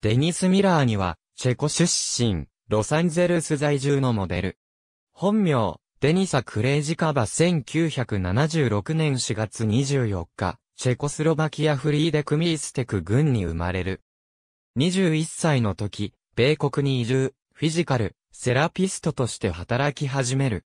デニス・ミラーには、チェコ出身、ロサンゼルス在住のモデル。本名、デニサ・クレイジカバ1976年4月24日、チェコスロバキアフリーデクミーステク軍に生まれる。21歳の時、米国に移住、フィジカル、セラピストとして働き始める。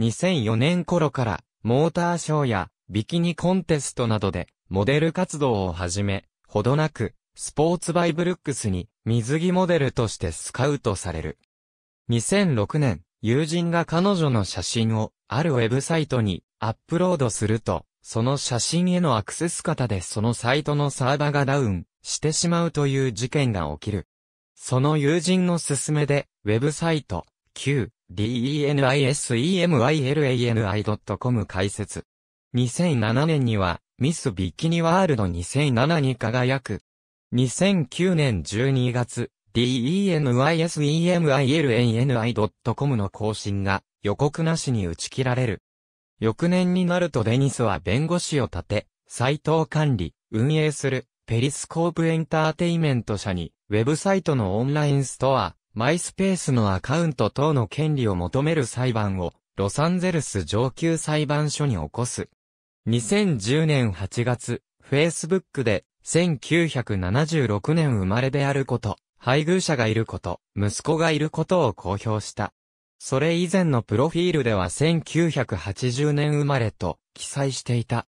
2004年頃から、モーターショーや、ビキニコンテストなどで、モデル活動を始め、ほどなく、スポーツバイブルックスに、水着モデルとしてスカウトされる。2006年、友人が彼女の写真を、あるウェブサイトに、アップロードすると、その写真へのアクセス方でそのサイトのサーバがダウンしてしまうという事件が起きる。その友人の勧めで、ウェブサイト、q, denisemylani.com 開設。2007年には、ミスビキニワールド2007に輝く。2009年12月、denisemylani.com の更新が予告なしに打ち切られる。翌年になるとデニスは弁護士を立て、サイトを管理、運営する、ペリスコープエンターテイメント社に、ウェブサイトのオンラインストア、マイスペースのアカウント等の権利を求める裁判を、ロサンゼルス上級裁判所に起こす。2010年8月、Facebook で、1976年生まれであること、配偶者がいること、息子がいることを公表した。それ以前のプロフィールでは1980年生まれと記載していた。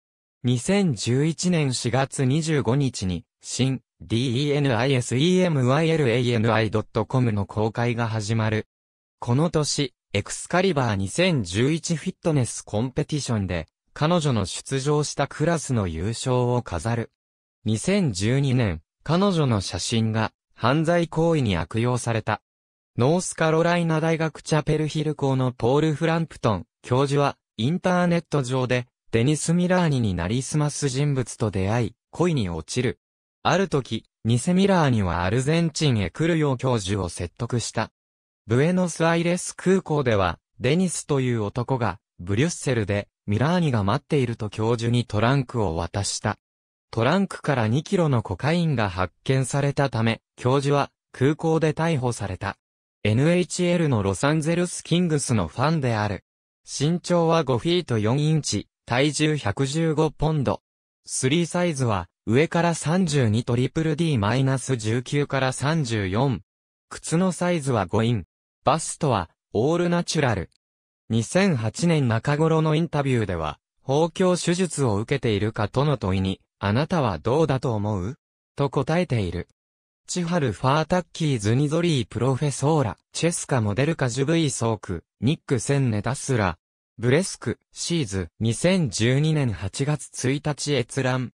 2011年4月25日に、新 DENISEMYLANI.com の公開が始まる。この年、エクスカリバー2011フィットネスコンペティションで、彼女の出場したクラスの優勝を飾る。2012年、彼女の写真が犯罪行為に悪用された。ノースカロライナ大学チャペルヒル校のポール・フランプトン教授はインターネット上でデニス・ミラーニになりすます人物と出会い恋に落ちる。ある時、ニセミラーニはアルゼンチンへ来るよう教授を説得した。ブエノスアイレス空港ではデニスという男がブリュッセルでミラーニが待っていると教授にトランクを渡した。トランクから2キロのコカインが発見されたため、教授は空港で逮捕された。NHL のロサンゼルスキングスのファンである。身長は5フィート4インチ、体重115ポンド。3サイズは、上から32トリプル D-19 から34。靴のサイズは5イン。バストは、オールナチュラル。2008年中頃のインタビューでは、包協手術を受けているかとの問いに、あなたはどうだと思う？と答えている。チハル・ファータッキーズ・ニゾリー・プロフェソーラ、チェスカ・モデルカ・ジュブイ・ソーク、ニック・センネ・ダスラ、ブレスク、シーズ、2012年8月1日閲覧。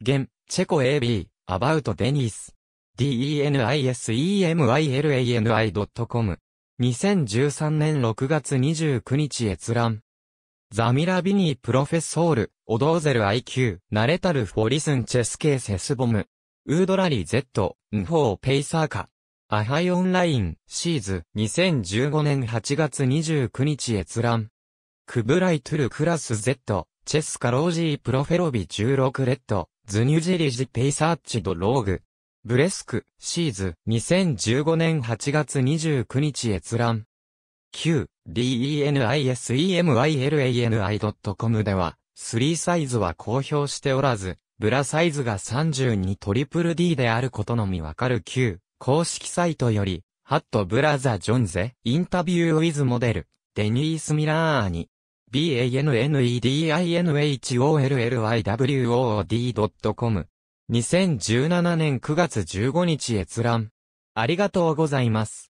現、チェコ AB、アバウト・デニス。denisemylani.com。2013年6月29日閲覧。ザミラビニープロフェソール、オドーゼル IQ、ナレタルフォリスンチェスケーセスボム。ウードラリー Z、ンフォーペイサーカ。アハイオンライン、シーズ、2015年8月29日閲覧。クブライトゥルクラス Z、チェスカロージープロフェロビ16レッド、ズニュジリジペイサーチドローグ。ブレスク、シーズ、2015年8月29日閲覧。Q、denisemylani.com では、3サイズは公表しておらず、ブラサイズが32トリプル D であることのみわかる Q 公式サイトより、ハットブラザジョンゼ、インタビューウィズモデル、デニース・ミラーニ、banedinhollywood.com。2017年9月15日閲覧。ありがとうございます。